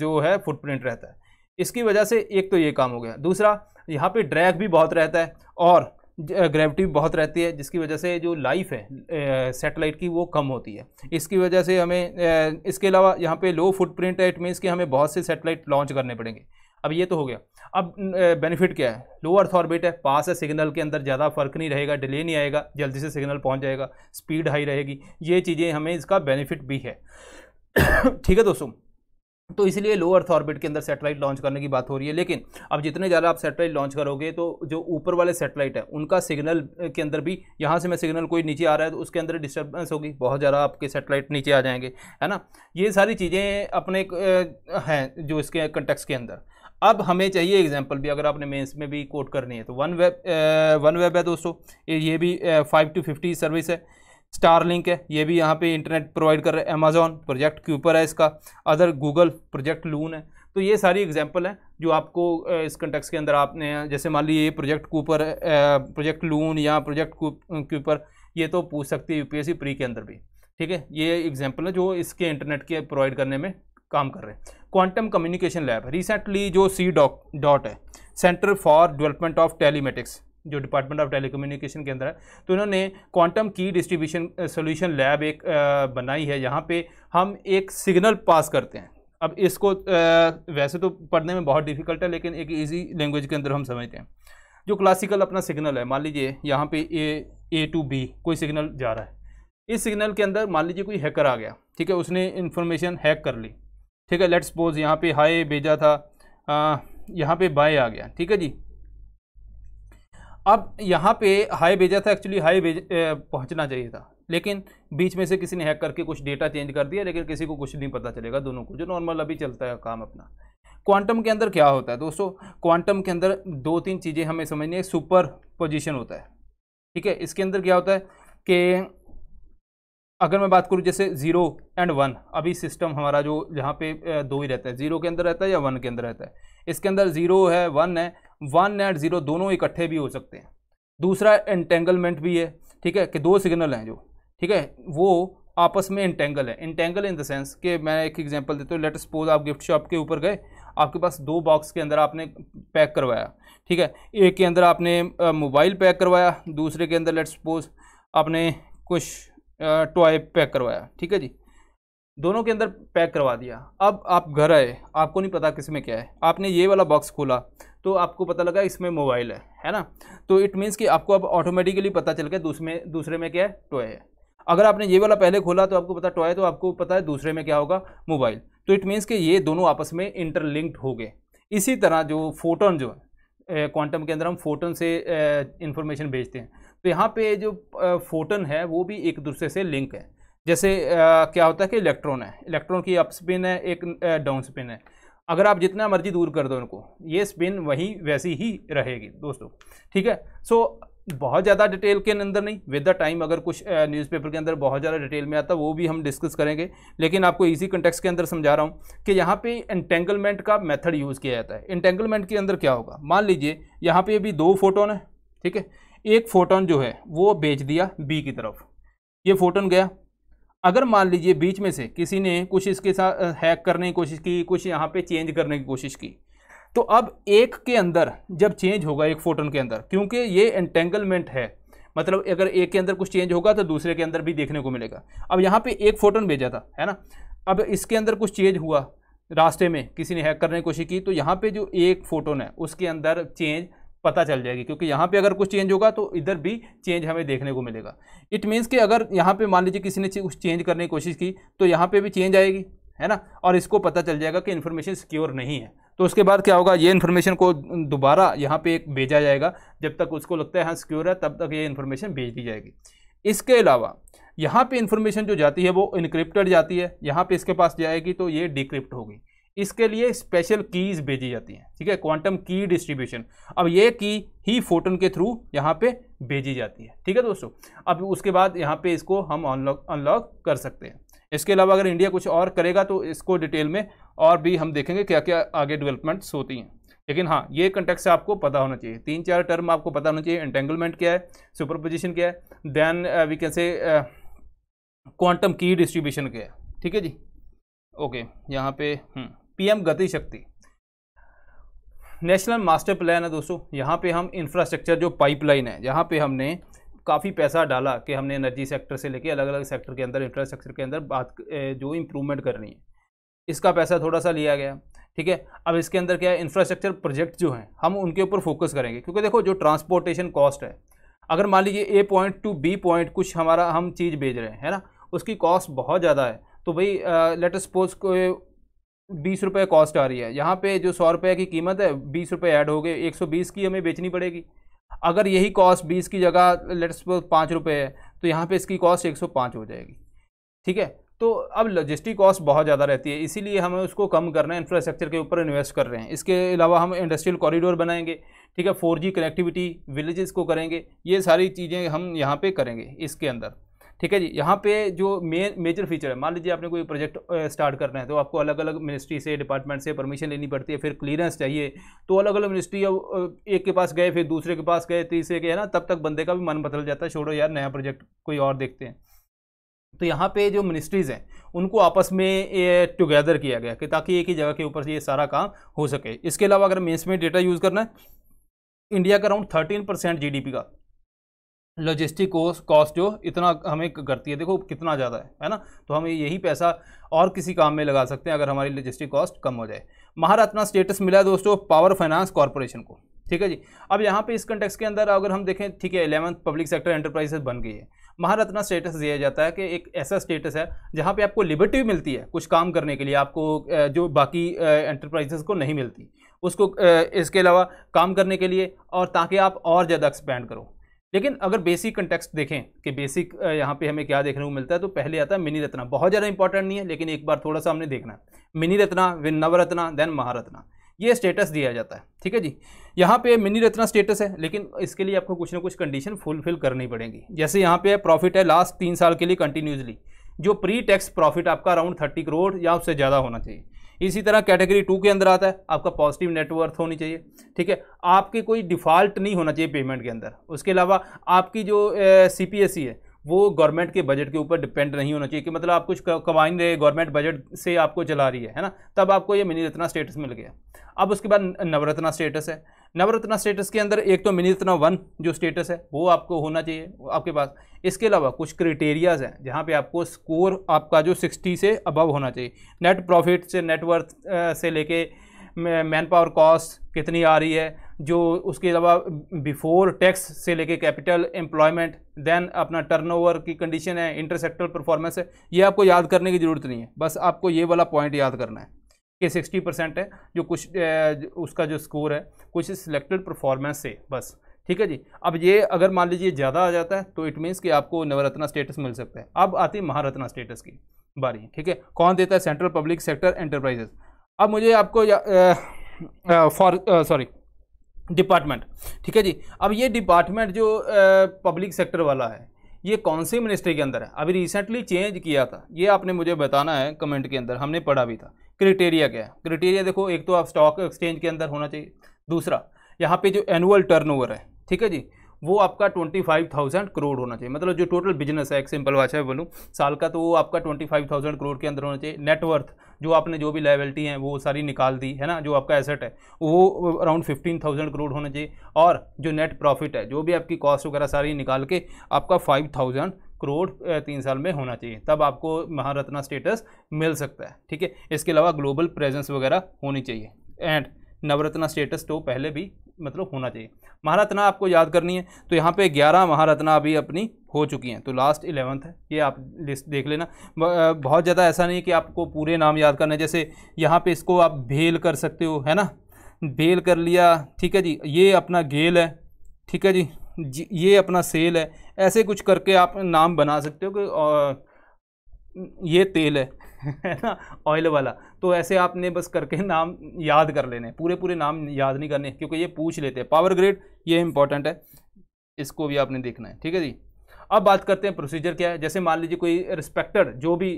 जो है फुटप्रिंट रहता है। इसकी वजह से एक तो ये काम हो गया। दूसरा यहाँ पे ड्रैग भी बहुत रहता है और ग्रेविटी बहुत रहती है, जिसकी वजह से जो लाइफ है सेटेलाइट की वो कम होती है। इसकी वजह से हमें इसके अलावा यहाँ पे लो फुटप्रिंट है इट मीन्स कि हमें बहुत से सेटेलाइट लॉन्च करने पड़ेंगे। अब ये तो हो गया। अब बेनिफिट क्या है? लो अर्थ ऑर्बिट है पास है सिग्नल के अंदर, ज़्यादा फ़र्क नहीं रहेगा डिले नहीं आएगा, जल्दी से सिग्नल पहुँच जाएगा स्पीड हाई रहेगी। ये चीज़ें हमें इसका बेनिफिट भी है। (coughs) ठीक है दोस्तों तो इसलिए लो अर्थ ऑर्बिट के अंदर सेटेलाइट लॉन्च करने की बात हो रही है। लेकिन अब जितने ज़्यादा आप सेटेलाइट लॉन्च करोगे तो जो ऊपर वाले सेटेलाइट है, उनका सिग्नल के अंदर भी यहाँ से मैं सिग्नल कोई नीचे आ रहा है तो उसके अंदर डिस्टर्बेंस होगी। बहुत ज़्यादा आपके सेटेलाइट नीचे आ जाएँगे, है ना? ये सारी चीज़ें अपने हैं जो इसके कंटेक्स के अंदर। अब हमें चाहिए एग्ज़ाम्पल भी, अगर आपने मेंस में भी कोट करनी है तो वन वेब वन वेब है दोस्तों, ये भी फाइव टू फिफ्टी सर्विस है। स्टार लिंक है, ये भी यहाँ पे इंटरनेट प्रोवाइड कर रहे हैं अमेजोन प्रोजेक्ट के ऊपर है इसका अदर गूगल प्रोजेक्ट लून है। तो ये सारी एग्जांपल हैं जो आपको इस कंटेक्स के अंदर आपने, जैसे मान लीजिए प्रोजेक्ट कूपर प्रोजेक्ट लून या प्रोजेक्ट कूपर ये तो पूछ सकती है यूपीएससी प्री के अंदर भी। ठीक है, ये एग्ज़ाम्पल है जो इसके इंटरनेट के प्रोवाइड करने में काम कर रहे हैं। क्वांटम कम्युनिकेशन लैब रिसेंटली जो सी डॉट है centre for development of telematics जो डिपार्टमेंट ऑफ़ टेलीकम्युनिकेशन के अंदर है तो इन्होंने क्वांटम की डिस्ट्रीब्यूशन सोल्यूशन लैब एक बनाई है। यहाँ पे हम एक सिग्नल पास करते हैं। अब इसको वैसे तो पढ़ने में बहुत डिफ़िकल्ट है, लेकिन एक इजी लैंग्वेज के अंदर हम समझते हैं। जो क्लासिकल अपना सिग्नल है, मान लीजिए यहाँ पे ए ए टू बी कोई सिग्नल जा रहा है। इस सिग्नल के अंदर मान लीजिए कोई हैकर आ गया, ठीक है, उसने इन्फॉर्मेशन हैक कर ली। ठीक है लेट्स सपोज़ यहाँ पे हाई भेजा था यहाँ पे बाय आ गया, ठीक है जी। अब यहाँ पे हाई भेजा था एक्चुअली हाई भेज पहुँचना चाहिए था। लेकिन बीच में से किसी ने हैक करके कुछ डेटा चेंज कर दिया, लेकिन किसी को कुछ नहीं पता चलेगा, दोनों को, जो नॉर्मल अभी चलता है काम अपना। क्वांटम के अंदर क्या होता है दोस्तों? क्वांटम के अंदर दो तीन चीज़ें हमें समझनी है सुपर पोजिशन होता है। ठीक है? इसके अंदर क्या होता है कि अगर मैं बात करूँ जैसे ज़ीरो एंड वन अभी सिस्टम हमारा जो जहाँ पे दो ही रहता है ज़ीरो के अंदर रहता है या वन के अंदर रहता है। इसके अंदर ज़ीरो है वन है वन एंड ज़ीरो दोनों इकट्ठे भी हो सकते हैं। दूसरा इंटेंगलमेंट भी है, ठीक है, कि दो सिग्नल हैं जो, ठीक है, वो आपस में इंटेंगल है। इंटेंगल इन द सेंस कि मैं एक एग्जांपल देता हूँ लेट सपोज़ आप गिफ्ट शॉप के ऊपर गए, आपके पास दो बॉक्स के अंदर आपने पैक करवाया, ठीक है, एक के अंदर आपने मोबाइल पैक करवाया, दूसरे के अंदर लेट सपोज़ आपने कुछ टॉय पैक करवाया, ठीक है जी, दोनों के अंदर पैक करवा दिया। अब आप घर आए, आपको नहीं पता किसमें क्या है, आपने ये वाला बॉक्स खोला तो आपको पता लगा इसमें मोबाइल है है ना? तो इट मीन्स कि आपको अब ऑटोमेटिकली पता चल गया दूसरे दूसरे में क्या है? टॉय है। अगर आपने ये वाला पहले खोला तो आपको पता टॉय तो आपको पता है दूसरे में क्या होगा? मोबाइल। तो इट मीन्स कि ये दोनों आपस में इंटरलिंक्ड हो गए। इसी तरह जो फोटोन जो है क्वांटम के अंदर हम फोटोन से इंफॉर्मेशन भेजते हैं। तो यहाँ पे जो फोटोन है, वो भी एक दूसरे से लिंक है। जैसे क्या होता है कि इलेक्ट्रॉन है। इलेक्ट्रॉन की अप स्पिन है, एक डाउन स्पिन है। अगर आप जितना मर्ज़ी दूर कर दो उनको, ये स्पिन वही वैसी ही रहेगी, दोस्तों। ठीक है? सो बहुत ज़्यादा डिटेल के अंदर नहीं विद द टाइम अगर कुछ न्यूज़पेपर के अंदर बहुत ज़्यादा डिटेल में आता, वो भी हम डिस्कस करेंगे। लेकिन आपको इजी कंटेक्स के अंदर समझा रहा हूँ कि यहाँ पे इंटेंगलमेंट का मेथड यूज़ किया जाता है। इंटेंगलमेंट के अंदर क्या होगा? मान लीजिए, यहाँ पे अभी दो फोटोन है, ठीक है? एक फोटोन जो है, वो बेच दिया बी की तरफ़। ये फोटोन गया अगर मान लीजिए बीच में से किसी ने कुछ इसके साथ हैक करने की कोशिश की, कुछ यहाँ पे चेंज करने की कोशिश की तो अब एक के अंदर जब चेंज होगा, एक फोटोन के अंदर, क्योंकि ये एंटेंगलमेंट है मतलब अगर एक के अंदर कुछ चेंज होगा तो दूसरे के अंदर भी देखने को मिलेगा। अब यहाँ पे एक फोटोन भेजा था, है ना? अब इसके अंदर कुछ चेंज हुआ, रास्ते में किसी ने हैक करने की कोशिश की तो यहाँ पे जो एक फोटोन है, उसके अंदर चेंज पता चल जाएगी, क्योंकि यहाँ पे अगर कुछ चेंज होगा तो इधर भी चेंज हमें देखने को मिलेगा। इट मीन्स कि अगर यहाँ पे मान लीजिए किसी ने कुछ चेंज करने की कोशिश की तो यहाँ पे भी चेंज आएगी, है ना? और इसको पता चल जाएगा कि इन्फॉर्मेशन सिक्योर नहीं है। तो उसके बाद क्या होगा, ये इन्फॉर्मेशन को दोबारा यहाँ पे एक भेजा जाएगा। जब तक उसको लगता है हाँ सिक्योर है, तब तक ये इन्फॉर्मेशन भेज दी जाएगी। इसके अलावा, यहाँ पे इन्फॉर्मेशन जो जाती है वो इनक्रिप्टेड जाती है। यहाँ पे इसके पास जाएगी तो ये डिक्रिप्ट होगी। इसके लिए स्पेशल कीज भेजी जाती हैं, ठीक है? क्वांटम की डिस्ट्रीब्यूशन अब ये की ही फोटोन के थ्रू यहाँ पे भेजी जाती है, ठीक है दोस्तों? अब उसके बाद यहाँ पे इसको हम अनलॉक अनलॉक कर सकते हैं। इसके अलावा अगर इंडिया कुछ और करेगा तो इसको डिटेल में और भी हम देखेंगे क्या क्या आगे डेवलपमेंट्स होती हैं। लेकिन हाँ ये कंटेक्ट आपको पता होना चाहिए। तीन चार टर्म आपको पता होना चाहिए। एंटेंगलमेंट क्या है? सुपर पोजिशन क्या है? Then we can say quantum key distribution क्या है? ठीक है जी? ओके यहाँ पे हम्म पीएम गति शक्ति। नेशनल मास्टर प्लान है दोस्तों, यहाँ पे हम इंफ्रास्ट्रक्चर जो पाइपलाइन है जहाँ पे हमने काफ़ी पैसा डाला कि हमने एनर्जी सेक्टर से लेके अलग अलग सेक्टर के अंदर इंफ्रास्ट्रक्चर के अंदर बात जो इम्प्रूवमेंट करनी है। इसका पैसा थोड़ा सा लिया गया, ठीक है? अब इसके अंदर क्या है इंफ्रास्ट्रक्चर प्रोजेक्ट जो हैं, हम उनके ऊपर फोकस करेंगे, क्योंकि देखो जो ट्रांसपोर्टेशन कॉस्ट है, अगर मान लीजिए A point to B point कुछ हमारा हम चीज़ भेज रहे हैं, है ना? उसकी कॉस्ट बहुत ज़्यादा है तो भाई लेट सपोज़ बीस रुपये कॉस्ट आ रही है। यहाँ पे जो सौ रुपये की कीमत है, बीस रुपये ऐड हो गए, एक सौ बीस की हमें बेचनी पड़ेगी। अगर यही कॉस्ट बीस की जगह लेट्स पाँच रुपये है तो यहाँ पे इसकी कॉस्ट एक सौ पाँच हो जाएगी। ठीक है? तो अब लॉजिस्टिक कॉस्ट बहुत ज़्यादा रहती है, इसीलिए हमें उसको कम करना है इंफ्रास्ट्रक्चर के ऊपर इन्वेस्ट कर रहे हैं। इसके अलावा हम इंडस्ट्रियल कॉरिडोर बनाएँगे, ठीक है? फोर कनेक्टिविटी विलेजेस को करेंगे, ये सारी चीज़ें हम यहाँ पे करेंगे, इसके अंदर। ठीक है जी, यहाँ पे जो मेन मेजर फीचर है, मान लीजिए आपने कोई प्रोजेक्ट स्टार्ट करना है तो आपको अलग अलग मिनिस्ट्री से डिपार्टमेंट से परमिशन लेनी पड़ती है, फिर क्लियरेंस चाहिए तो अलग अलग मिनिस्ट्री अब एक के पास गए, फिर दूसरे के पास गए, तीसरे के, है ना, तब तक बंदे का भी मन बदल जाता है, छोड़ो यार, नया प्रोजेक्ट कोई और देखते हैं। तो यहाँ पे जो मिनिस्ट्रीज़ हैं, उनको आपस में टुगेदर किया गया, कि ताकि एक ही जगह के ऊपर से ये सारा काम हो सके। इसके अलावा अगर मेन्स में डेटा यूज़ करना है इंडिया का अराउंड थर्टीन परसेंट जी का। लॉजिस्टिक कॉस्ट जो इतना हमें करती है, देखो कितना ज़्यादा है है ना? तो हम यही पैसा और किसी काम में लगा सकते हैं अगर हमारी लॉजिस्टिक कॉस्ट कम हो जाए। महारत्ना स्टेटस मिला है दोस्तों पावर फाइनेंस कॉरपोरेशन को, ठीक है जी? अब यहाँ पे इस कंटेक्स के अंदर अगर हम देखें, ठीक है एलेवंथ पब्लिक सेक्टर एंटरप्राइजेस बन गई है। महारत्ना स्टेटस दिया जाता है कि एक ऐसा स्टेटस है जहाँ पे आपको लिबर्टी मिलती है कुछ काम करने के लिए, आपको जो बाकी एंटरप्राइजेस को नहीं मिलती। उसको इसके अलावा काम करने के लिए और ताकि आप और ज़्यादा एक्सपेंड करो। लेकिन अगर बेसिक कंटेक्स्ट देखें कि बेसिक यहाँ पे हमें क्या देखने को मिलता है तो पहले आता है मिनी रत्ना। बहुत ज़्यादा इंपॉर्टेंट नहीं है, लेकिन एक बार थोड़ा सा हमने देखना है। मिनी रत्ना विन नवरत्ना देन महारत्ना। ये स्टेटस दिया जाता है, ठीक है जी? यहाँ पे मिनी रत्ना स्टेटस है, लेकिन इसके लिए आपको कुछ ना कुछ कंडीशन फुलफिल करनी पड़ेगी। जैसे यहाँ पे प्रॉफिट है लास्ट तीन साल के लिए कंटिन्यूसली जो प्री टैक्स प्रॉफिट आपका अराउंड थर्टी करोड़ या उससे ज़्यादा होना चाहिए। इसी तरह कैटेगरी टू के अंदर आता है, आपका पॉजिटिव नेटवर्थ होनी चाहिए, ठीक है? आपके कोई डिफ़ॉल्ट नहीं होना चाहिए पेमेंट के अंदर। उसके अलावा आपकी जो सी पी एस सी है, वो गवर्नमेंट के बजट के ऊपर डिपेंड नहीं होना चाहिए कि मतलब आप कुछ कमा नहीं रहे गवर्नमेंट बजट से आपको चला रही है है ना? तब आपको ये मिनी रत्ना स्टेटस मिल गया। अब उसके बाद नवरत्ना स्टेटस है। नवरत्ना स्टेटस के अंदर एक तो मिनी रत्ना वन जो स्टेटस है, वो आपको होना चाहिए आपके पास। इसके अलावा कुछ क्राइटेरियाज हैं जहाँ पे आपको स्कोर आपका जो 60 से अबव होना चाहिए। नेट प्रॉफिट से नेटवर्थ से लेके मैन पावर कॉस्ट कितनी आ रही है, जो उसके अलावा बिफोर टैक्स से लेके कैपिटल एम्प्लॉयमेंट देन अपना टर्नओवर की कंडीशन है इंटरसेक्टर परफॉर्मेंस है, ये आपको याद करने की ज़रूरत नहीं है। बस आपको ये वाला पॉइंट याद करना है। कि सिक्सटी परसेंट है, जो कुछ उसका जो स्कोर है, कुछ सिलेक्टेड परफॉर्मेंस से, बस। ठीक है जी? अब ये अगर मान लीजिए ज़्यादा आ जाता है तो इट मीन्स कि आपको नवरत्ना स्टेटस मिल सकता है। अब आती है महारत्ना स्टेटस की बारी। ठीक है? कौन देता है? सेंट्रल पब्लिक सेक्टर एंटरप्राइजेस अब मुझे आपको फॉर सॉरी डिपार्टमेंट ठीक है जी? अब ये डिपार्टमेंट जो पब्लिक सेक्टर वाला है ये कौन सी मिनिस्ट्री के अंदर है? अभी रिसेंटली चेंज किया था। ये आपने मुझे बताना है कमेंट के अंदर, हमने पढ़ा भी था। क्रिटेरिया क्या है? क्रिटेरिया देखो, एक तो आप स्टॉक एक्सचेंज के अंदर होना चाहिए। दूसरा, यहाँ पे जो एनुअल टर्नओवर है, ठीक है जी? वो आपका ट्वेंटी फाइव थाउज़ेंड करोड़ होना चाहिए। मतलब जो टोटल बिज़नेस है, एक सिंपल भाषा में बोलूँ, साल का तो वो आपका ट्वेंटी फाइव थाउज़ेंड करोड़ के अंदर होना चाहिए। नेटवर्थ जो आपने जो भी लाइबिलिटी हैं, वो सारी निकाल दी, है ना, जो आपका एसेट है, वो अराउंड फिफ्टीन थाउज़ेंड करोड़ होना चाहिए। और जो नेट प्रॉफिट है, जो भी आपकी कॉस्ट वगैरह सारी निकाल के आपका फाइव थाउज़ेंड करोड़ तीन साल में होना चाहिए। तब आपको महारत्ना स्टेटस मिल सकता है, ठीक है? इसके अलावा ग्लोबल प्रेजेंस वगैरह होनी चाहिए। एंड नवरत्ना स्टेटस तो पहले भी मतलब होना चाहिए। महारत्ना आपको याद करनी है तो यहाँ पे 11 महारत्ना अभी अपनी हो चुकी हैं। तो लास्ट इलेवंथ है, ये आप लिस्ट देख लेना। बहुत ज़्यादा ऐसा नहीं कि आपको पूरे नाम याद करना है। जैसे यहाँ पे इसको आप भेल कर सकते हो, है ना? भेल कर लिया, ठीक है जी, ये अपना गेल है, ठीक है जी ये अपना सेल है। ऐसे कुछ करके आप नाम बना सकते हो कि ये तेल है। है ना? ऑयल वाला। तो ऐसे आपने बस करके नाम याद कर लेने। पूरे पूरे नाम याद नहीं करने, क्योंकि ये पूछ लेते हैं। पावर ग्रेड ये इंपॉर्टेंट है। इसको भी आपने देखना है, ठीक है जी? अब बात करते हैं प्रोसीजर क्या है। जैसे मान लीजिए कोई रिस्पेक्टेड जो भी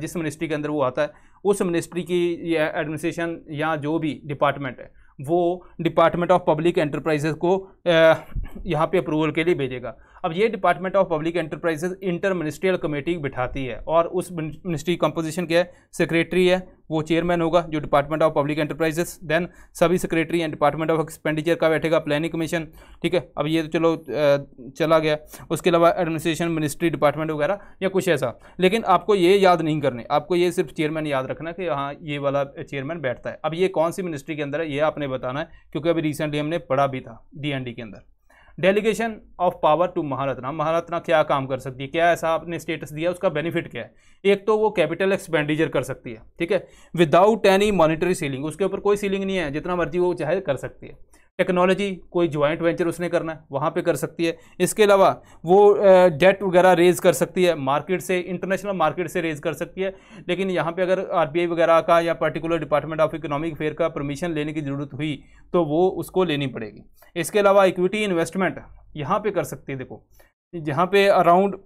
जिस मिनिस्ट्री के अंदर वो आता है, उस मिनिस्ट्री की एडमिनिस्ट्रेशन या जो भी डिपार्टमेंट है, वो डिपार्टमेंट ऑफ़ पब्लिक एंटरप्राइजेज को यहाँ पे अप्रूवल के लिए भेजेगा। अब ये department of public enterprises inter ministerial committee बिठाती है और उस मिनिस्ट्री कंपोजिशन क्या है सेक्रेटरी है, वो चेयरमैन होगा जो department of public enterprises then सभी secretary and department of expenditure का बैठेगा प्लानिंग कमीशन ठीक है? अब ये तो चलो चला गया। उसके अलावा एडमिनिस्ट्रेशन मिनिस्ट्री डिपार्टमेंट वगैरह, या कुछ ऐसा। लेकिन आपको ये याद नहीं करने, आपको ये सिर्फ़ चेयरमैन याद रखना कि हाँ ये वाला चेयरमैन बैठता है। अब ये कौन सी मिनिस्ट्री के अंदर है, ये आपने बताना है, क्योंकि अभी रिसेंटली हमने पढ़ा भी था डीएनडी के अंदर। Delegation of power to Maharatna Maharatna क्या काम कर सकती है? क्या ऐसा आपने स्टेटस दिया? उसका बेनिफिट क्या है? एक तो वो कैपिटल एक्सपेंडिचर कर सकती है, ठीक है? विदाउट एनी मॉनिटरी सीलिंग उसके ऊपर कोई सीलिंग नहीं है, जितना मर्ज़ी वो चाहे कर सकती है। टेक्नोलॉजी, कोई ज्वाइंट वेंचर उसने करना है, वहाँ पे कर सकती है। इसके अलावा वो डेट वगैरह रेज कर सकती है मार्केट से इंटरनेशनल मार्केट से रेज कर सकती है। लेकिन यहाँ पे अगर आरबीआई वगैरह का या particular department of economic affair का परमिशन लेने की ज़रूरत हुई तो वो उसको लेनी पड़ेगी। इसके अलावा इक्विटी इन्वेस्टमेंट यहाँ पर कर सकती है, देखो। जहाँ पे अराउंड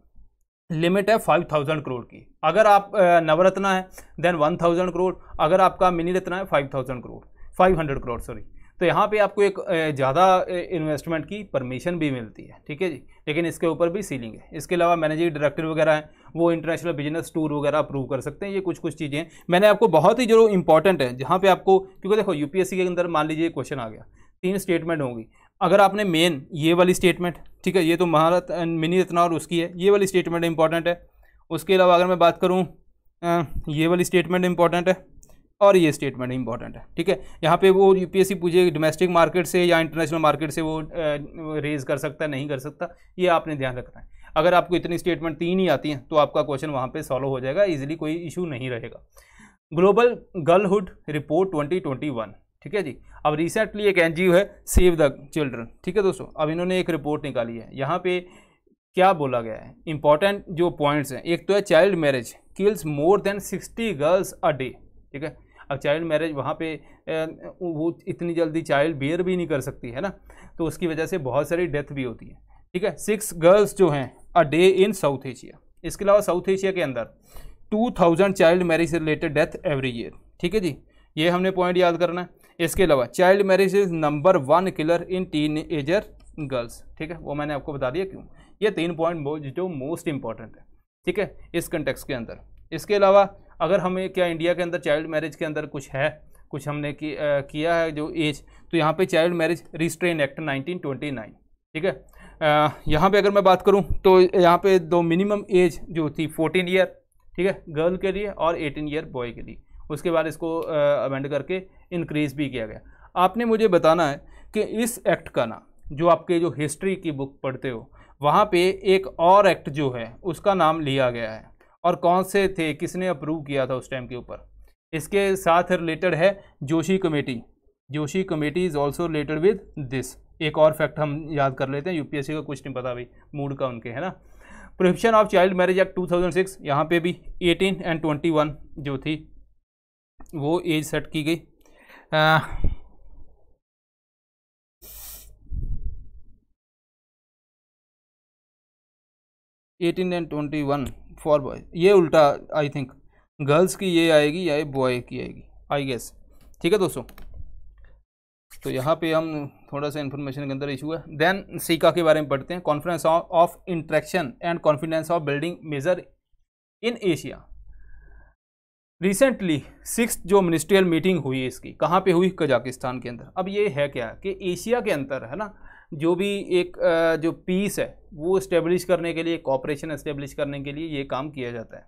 लिमिट है फाइव थाउज़ेंड करोड़ की। अगर आप नवरत्ना है देन वन थाउज़ेंड करोड़ अगर आपका मिनी रत्ना है five thousand crore five hundred crore sorry तो यहाँ पे आपको एक ज़्यादा इन्वेस्टमेंट की परमिशन भी मिलती है, ठीक है जी? लेकिन इसके ऊपर भी सीलिंग है। इसके अलावा मैनेजिंग डायरेक्टर वगैरह हैं, वो इंटरनेशनल बिज़नेस टूर वगैरह अप्रूव कर सकते हैं, ये कुछ कुछ चीज़ें मैंने आपको बहुत ही जो इंपॉर्टेंट है, जहाँ पर आपको, क्योंकि देखो यूपीएससी के अंदर मान लीजिए क्वेश्चन आ गया, तीन स्टेटमेंट होंगी। अगर आपने मेन ये वाली स्टेटमेंट ठीक है, ये तो महारत मिनी रत्ना और उसकी है, ये वाली स्टेटमेंट इंपॉर्टेंट है। उसके अलावा अगर मैं बात करूँ ये वाली स्टेटमेंट इंपॉर्टेंट है। और ये स्टेटमेंट इंपॉर्टेंट है, ठीक है? यहाँ पे वो यूपीएससी पूछे डोमेस्टिक मार्केट से या इंटरनेशनल मार्केट से वो रेज कर सकता है, नहीं कर सकता, ये आपने ध्यान रखना है। अगर आपको इतनी स्टेटमेंट तीन ही आती हैं तो आपका क्वेश्चन वहाँ पे सॉल्व हो जाएगा इजीली कोई इशू नहीं रहेगा। ग्लोबल गर्लहुड रिपोर्ट 2021 ठीक है जी? अब रिसेंटली एक एनजीओ है सेव द चिल्ड्रन ठीक है दोस्तों? अब इन्होंने एक रिपोर्ट निकाली है, यहाँ पे क्या बोला गया है? इंपॉर्टेंट जो पॉइंट्स हैं, एक तो है child marriage kills more than sixty girls a day ठीक है? अब चाइल्ड मैरिज वहाँ पे वो इतनी जल्दी चाइल्ड बेयर भी नहीं कर सकती, है ना? तो उसकी वजह से बहुत सारी डेथ भी होती है। ठीक है? सिक्स गर्ल्स जो हैं a day in South Asia इसके अलावा साउथ एशिया के अंदर टू थाउज़ेंड चाइल्ड मैरिज से रिलेटेड डेथ एवरी ईयर ठीक है जी? ये हमने पॉइंट याद करना है। इसके अलावा child marriage is number one killer in teenager girls ठीक है? वो मैंने आपको बता दिया क्यों? ये तीन पॉइंट जो मोस्ट इंपॉर्टेंट है। ठीक है? इस कंटेक्स के अंदर। इसके अलावा अगर हमें क्या इंडिया के अंदर चाइल्ड मैरिज के अंदर कुछ है कुछ हमने कि, आ, किया है जो एज तो यहाँ पे चाइल्ड मैरिज रिस्ट्रेन एक्ट 1929 ठीक है? यहाँ पे अगर मैं बात करूँ तो यहाँ पे दो मिनिमम एज जो थी 14 ईयर ठीक है? गर्ल के लिए और 18 ईयर बॉय के लिए। उसके बाद इसको अमेंड करके इंक्रीज़ भी किया गया। आपने मुझे बताना है कि इस एक्ट का ना जो आपके जो हिस्ट्री की बुक पढ़ते हो वहाँ पे एक और एक्ट जो है उसका नाम लिया गया है। और कौन से थे, किसने अप्रूव किया था उस टाइम के ऊपर? इसके साथ रिलेटेड है Joshi committee. Joshi committee is also related with this एक और फैक्ट हम याद कर लेते हैं यूपीएससी का कुछ नहीं पता भाई मूड का उनके, है ना? Prohibition of child marriage act 2006 यहाँ पे भी 18 एंड 21 जो थी, वो एज सेट की गई। Eighteen and twenty one for boy ये उल्टा आई थिंक गर्ल्स की ये आएगी या बॉय की आएगी आई गेस ठीक है दोस्तों? तो यहाँ पे हम थोड़ा सा इन्फॉर्मेशन के अंदर इशू है. देन सीका के बारे में पढ़ते हैं. Conference of interaction and confidence of building measure in Asia recently six जो मिनिस्ट्रियल मीटिंग हुई इसकी, कहाँ पे हुई? कजाकिस्तान के अंदर. अब ये है क्या? कि एशिया के अंदर, है ना? जो भी एक जो पीस है, वो इस्टेब्लिश करने के लिए कॉपरेशन इस्टेब्लिश करने के लिए ये काम किया जाता है।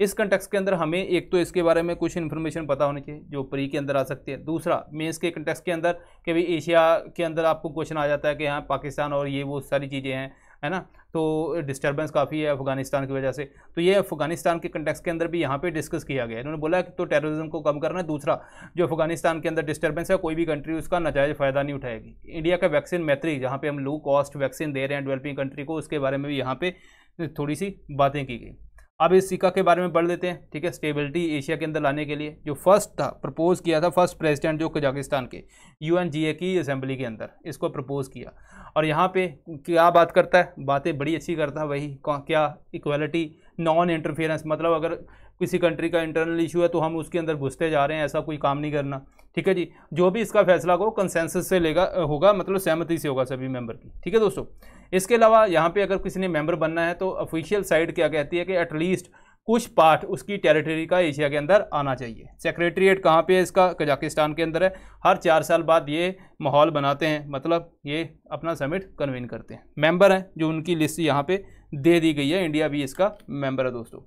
इस कंटेक्स के अंदर हमें एक तो इसके बारे में कुछ इन्फॉर्मेशन पता होनी चाहिए, जो प्री के अंदर आ सकती है। दूसरा मेंस के कंटेक्स के अंदर, कि भाई एशिया के अंदर आपको क्वेश्चन आ जाता है कि हाँ पाकिस्तान और ये वो सारी चीज़ें हैं, है ना? तो डिस्टर्बेंस काफ़ी है अफ़गानिस्तान की वजह से। तो ये अफ़गानिस्तान के कंटेक्स के अंदर भी यहाँ पे डिस्कस किया गया इन्होंने बोला कि तो टेररिज्म को कम करना। है दूसरा, जो अफ़गानिस्तान के अंदर डिस्टर्बेंस है, कोई भी कंट्री उसका नजायज़ फ़ायदा नहीं उठाएगी। इंडिया का वैक्सीन मैत्री, जहाँ पर हम लो कॉस्ट वैक्सीन दे रहे हैं डेवलपिंग कंट्री को, उसके बारे में भी यहाँ पर थोड़ी सी बातें की गई। अब इस सिक्का के बारे में पढ़ लेते हैं, ठीक है? स्टेबिलिटी एशिया के अंदर लाने के लिए, जो फ़र्स्ट था प्रपोज किया था फ़र्स्ट प्रेसिडेंट जो कजाकिस्तान के यू की असेंबली के अंदर, इसको प्रपोज किया। और यहाँ पे क्या बात करता है? बातें बड़ी अच्छी करता है वही क्या इक्वलिटी नॉन इंटरफेरेंस मतलब अगर किसी कंट्री का इंटरनल इशू है तो हम उसके अंदर घुसते जा रहे हैं, ऐसा कोई काम नहीं करना, ठीक है जी? जो भी इसका फैसला को कंसेंसस से लेगा, होगा मतलब सहमति से होगा सभी मेंबर की, ठीक है दोस्तों? इसके अलावा यहाँ पे अगर किसी ने मेंबर बनना है तो ऑफिशियल साइड क्या कहती है कि एटलीस्ट कुछ पार्ट उसकी टेरिटरी का एशिया के अंदर आना चाहिए। सेक्रेटरीट कहाँ पे है इसका? कजाकिस्तान के अंदर है। हर चार साल बाद ये माहौल बनाते हैं मतलब ये अपना समिट कन्वीन करते हैं। मेंबर हैं, जो उनकी लिस्ट यहाँ पे दे दी गई है। इंडिया भी इसका मेंबर है, दोस्तों।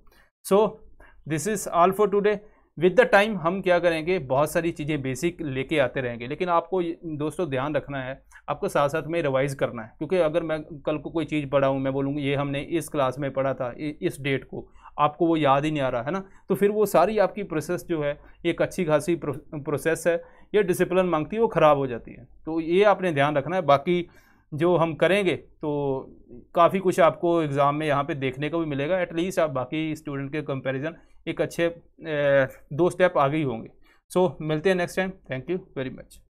So this is all for today with the time हम क्या करेंगे? बहुत सारी चीज़ें बेसिक लेके आते रहेंगे। लेकिन आपको दोस्तों, ध्यान रखना है, आपको साथ साथ में रिवाइज़ करना है। क्योंकि अगर मैं कल को कोई चीज़ पढ़ा हूँ, मैं बोलूँगी, ये हमने इस क्लास में पढ़ा था इस डेट को। आपको वो याद ही नहीं आ रहा, है ना? तो फिर वो सारी आपकी प्रोसेस जो है, एक अच्छी खासी प्रोसेस है। ये डिसिप्लिन मांगती है, वो ख़राब हो जाती है। तो ये आपने ध्यान रखना है। बाकी जो हम करेंगे तो काफ़ी कुछ आपको एग्ज़ाम में यहाँ पे देखने को भी मिलेगा। एटलीस्ट आप बाकी स्टूडेंट के कंपैरिजन एक अच्छे दो स्टेप आगे ही होंगे। सो so, मिलते हैं next time thank you very much